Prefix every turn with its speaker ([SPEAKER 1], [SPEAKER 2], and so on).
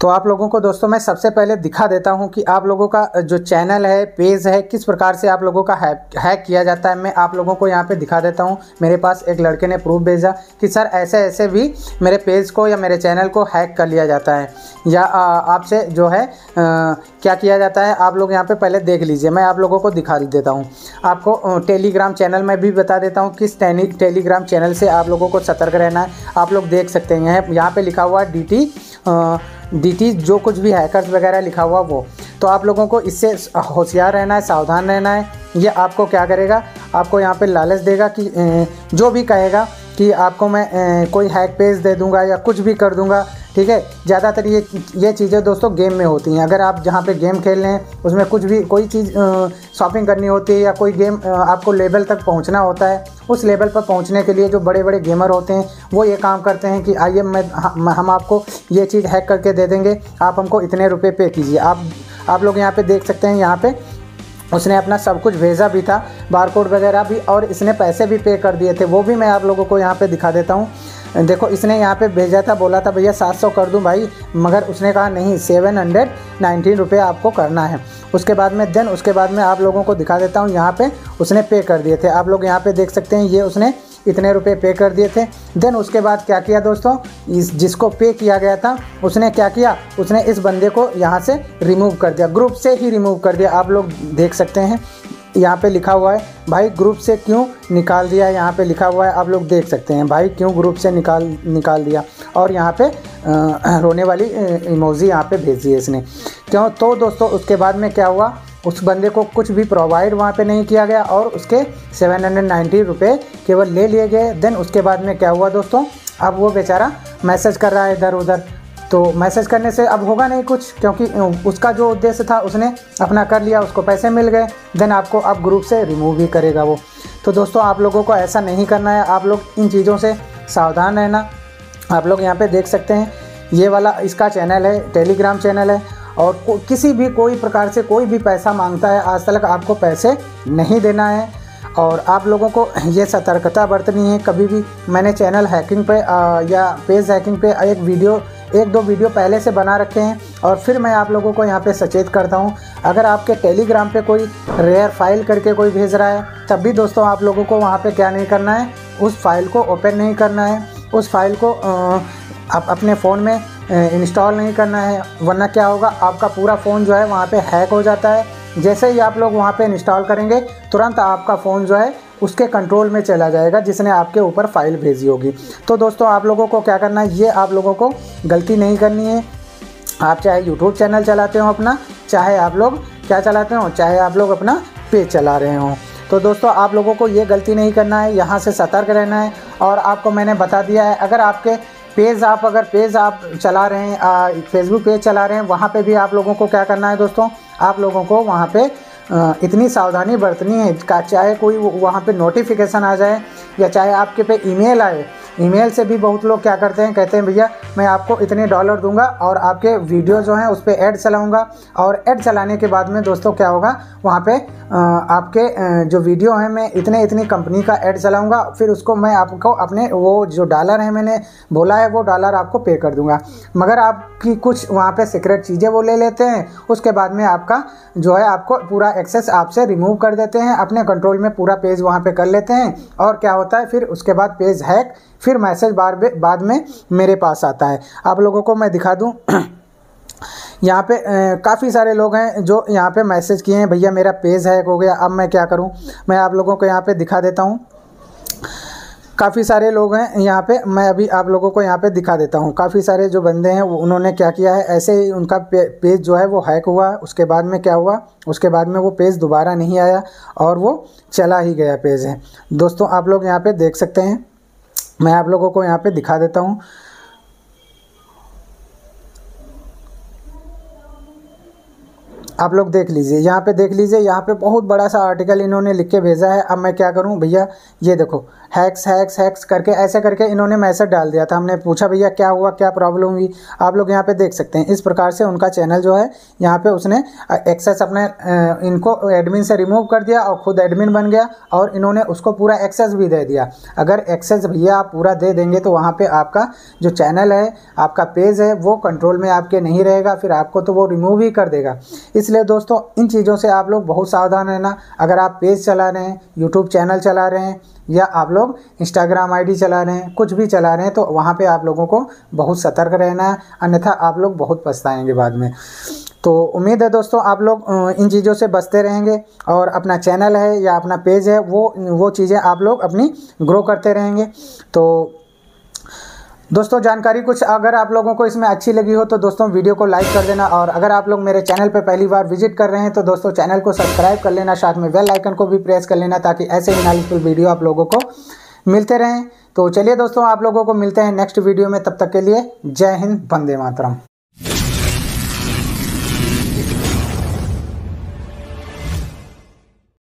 [SPEAKER 1] तो आप लोगों को दोस्तों मैं सबसे पहले दिखा देता हूँ कि आप लोगों का जो चैनल है पेज है किस प्रकार से आप लोगों का हैक हैक किया जाता है मैं आप लोगों को यहाँ पे दिखा देता हूँ। मेरे पास एक लड़के ने प्रूफ भेजा कि सर ऐसे ऐसे भी मेरे पेज को या मेरे चैनल को हैक कर लिया जाता है। या आपसे जो है आ, क्या किया जाता है आप लोग यहाँ पर पहले देख लीजिए मैं आप लोगों को दिखा देता हूँ। आपको टेलीग्राम चैनल में भी बता देता हूँ किस टेलीग्राम चैनल से आप लोगों को सतर्क रहना है। आप लोग देख सकते हैं यहाँ पर लिखा हुआ डी डी जो कुछ भी हैकर्स वगैरह लिखा हुआ वो। तो आप लोगों को इससे होशियार रहना है, सावधान रहना है। ये आपको क्या करेगा? आपको यहाँ पे लालच देगा कि जो भी कहेगा कि आपको मैं कोई हैक पेज दे दूँगा या कुछ भी कर दूँगा, ठीक है? ज़्यादातर ये ये चीज़ें दोस्तों गेम में होती हैं। अगर आप जहाँ पे गेम खेल रहे हैं, उसमें कुछ भी, कोई चीज़ शॉपिंग करनी होती है या कोई गेम आपको लेवल तक पहुँचना होता है, उस लेवल पर पहुँचने के लिए जो बड़े बड़े गेमर होते हैं, वो ये काम करते हैं कि आइए मैं हम आपको ये चीज़ हैक करके दे देंगे। आप हमको इतने रुपये पे कीजिए। आप आप लोग यहाँ पर देख सकते हैं, यहाँ पर उसने अपना सब कुछ भेजा भी था बारकोड वगैरह भी, और इसने पैसे भी पे कर दिए थे। वो भी मैं आप लोगों को यहाँ पे दिखा देता हूँ। देखो, इसने यहाँ पे भेजा था, बोला था, भैया, सात सौ कर दूँ भाई। मगर उसने कहा, नहीं सेवन हंड्रेड नाइन्टीन रुपये आपको करना है। उसके बाद में देन उसके बाद में आप लोगों को दिखा देता हूँ, यहाँ पर उसने पे कर दिए थे। आप लोग यहाँ पर देख सकते हैं, ये उसने इतने रुपए पे कर दिए थे। देन उसके बाद क्या किया दोस्तों? इस जिसको पे किया गया था, उसने क्या किया? उसने इस बंदे को यहाँ से रिमूव कर दिया। ग्रुप से ही रिमूव कर दिया। आप लोग देख सकते हैं। यहाँ पे लिखा हुआ है, भाई ग्रुप से क्यों निकाल दिया? यहाँ पे लिखा हुआ है, आप लोग देख सकते हैं। भाई, क्यों ग्रुप से निकाल निकाल दिया? और यहाँ पे रोने वाली इमोजी यहाँ पे भेज दी इसने। क्यों? तो दोस्तों, उसके बाद में क्या हुआ? उस बंदे को कुछ भी प्रोवाइड वहाँ पे नहीं किया गया और उसके सेवन हंड्रेड केवल ले लिए गए। देन उसके बाद में क्या हुआ दोस्तों? अब वो बेचारा मैसेज कर रहा है इधर उधर। तो मैसेज करने से अब होगा नहीं कुछ क्योंकि उसका जो उद्देश्य था उसने अपना कर लिया, उसको पैसे मिल गए। देन आपको अब ग्रुप से रिमूव भी करेगा वो। तो दोस्तों, आप लोगों को ऐसा नहीं करना है। आप लोग इन चीज़ों से सावधान रहना। आप लोग यहाँ पे देख सकते हैं। ये वाला इसका चैनल है टेलीग्राम चैनल है। और को, किसी भी कोई प्रकार से कोई भी पैसा माँगता है आज तक आपको पैसे नहीं देना है। और आप लोगों को ये सतर्कता बरतनी है। कभी भी मैंने चैनल हैकिंग पे आ, या पेज हैकिंग पे एक वीडियो एक दो वीडियो पहले से बना रखे हैं और फिर मैं आप लोगों को यहाँ पे सचेत करता हूँ। अगर आपके टेलीग्राम पे कोई रेयर फ़ाइल करके कोई भेज रहा है तब भी दोस्तों आप लोगों को वहाँ पे क्या नहीं करना है उस फ़ाइल को ओपन नहीं करना है। उस फ़ाइल को आप अपने फ़ोन में इंस्टॉल नहीं करना है, वरना क्या होगा, आपका पूरा फ़ोन जो है वहाँ पे हैक हो जाता है। जैसे ही आप लोग वहाँ पे इंस्टॉल करेंगे, तुरंत आपका फ़ोन जो है उसके कंट्रोल में चला जाएगा, जिसने आपके ऊपर फ़ाइल भेजी होगी। तो दोस्तों, आप लोगों को क्या करना है, ये आप लोगों को गलती नहीं करनी है। आप चाहे यूट्यूब चैनल चलाते हो अपना, चाहे आप लोग क्या चलाते हो, चाहे आप लोग अपना पेज चला रहे हों। तो दोस्तों, आप लोगों को ये गलती नहीं करना है, यहाँ से सतर्क रहना है। और आपको मैंने बता दिया है, अगर आपके पेज आप अगर पेज आप चला रहे हैं फेसबुक पेज चला रहे हैं, वहाँ पे भी आप लोगों को क्या करना है दोस्तों? आप लोगों को वहाँ पे इतनी सावधानी बरतनी है चाहे कोई वहाँ पे नोटिफिकेशन आ जाए या चाहे आपके पे ईमेल आए ईमेल से भी बहुत लोग क्या करते हैं, कहते हैं, भैया, मैं आपको इतने डॉलर दूँगा और आपके वीडियो जो हैं उस पर ऐड चलाऊँगा। और ऐड चलाने के बाद में दोस्तों क्या होगा, वहाँ पर आपके जो वीडियो हैं, मैं इतने, इतनी कंपनी का ऐड चलाऊँगा, फिर उसको मैं आपको अपने वो जो डॉलर है मैंने बोला है, वो डॉलर आपको पे कर दूँगा। मगर आपकी कुछ वहाँ पे सीक्रेट चीज़ें वो ले लेते हैं, उसके बाद में आपका जो है, आपको पूरा एक्सेस आपसे रिमूव कर देते हैं, अपने कंट्रोल में पूरा पेज वहाँ पे कर लेते हैं और क्या होता है, फिर उसके बाद पेज हैक फिर मैसेज बार बाद में मेरे पास आता है। आप लोगों को मैं दिखा दूँ। यहाँ पे काफ़ी सारे लोग हैं जो यहाँ पे मैसेज किए हैं, भैया, मेरा पेज हैक हो गया, अब मैं क्या करूँ? मैं आप लोगों को यहाँ पे दिखा देता हूँ। काफ़ी सारे लोग हैं यहाँ पे, मैं अभी आप लोगों को यहाँ पे दिखा देता हूँ। काफ़ी सारे जो बंदे हैं उन्होंने क्या किया है, ऐसे ही उनका पेज जो है वो हैक हुआ, उसके बाद में क्या हुआ, उसके बाद में वो पेज दोबारा नहीं आया और वो चला ही गया पेज है। दोस्तों, आप लोग यहाँ पर देख सकते हैं। मैं आप लोगों को यहाँ पे दिखा देता हूँ। आप लोग देख लीजिए, यहाँ पे देख लीजिए, यहाँ पे बहुत बड़ा सा आर्टिकल इन्होंने लिख के भेजा है। अब मैं क्या करूँ? भैया, ये देखो हैक्स हैक्स हैक्स करके, ऐसे करके इन्होंने मैसेज डाल दिया था। हमने पूछा, भैया, क्या हुआ? क्या प्रॉब्लम हुई? आप लोग यहाँ पे देख सकते हैं। इस प्रकार से उनका चैनल जो है, यहाँ पे उसने एक्सेस अपने इनको एडमिन से रिमूव कर दिया और खुद एडमिन बन गया और इन्होंने उसको पूरा एक्सेस भी दे दिया। अगर एक्सेस भैया आप पूरा दे देंगे तो वहाँ पर आपका जो चैनल है, आपका पेज है, वो कंट्रोल में आपके नहीं रहेगा, फिर आपको तो वो रिमूव ही कर देगा। इसलिए दोस्तों, इन चीज़ों से आप लोग बहुत सावधान रहना। अगर आप पेज चला रहे हैं यूट्यूब चैनल चला रहे हैं या आप लोग इंस्टाग्राम आईडी चला रहे हैं, कुछ भी चला रहे हैं तो वहाँ पे आप लोगों को बहुत सतर्क रहना है, अन्यथा आप लोग बहुत पछताएँगे बाद में। तो उम्मीद है दोस्तों, आप लोग इन चीज़ों से बचते रहेंगे और अपना चैनल है या अपना पेज है, वो वो चीज़ें आप लोग अपनी ग्रो करते रहेंगे। तो दोस्तों, जानकारी कुछ अगर आप लोगों को इसमें अच्छी लगी हो तो दोस्तों, वीडियो को लाइक कर देना और अगर आप लोग मेरे चैनल पर पहली बार विज़िट कर रहे हैं तो दोस्तों चैनल को सब्सक्राइब कर लेना, साथ में बेल आइकन को भी प्रेस कर लेना ताकि ऐसे ही नॉलेजफुल वीडियो आप लोगों को मिलते रहें। तो चलिए दोस्तों, आप लोगों को मिलते हैं नेक्स्ट वीडियो में, तब तक के लिए जय हिंद, वंदे मातरम।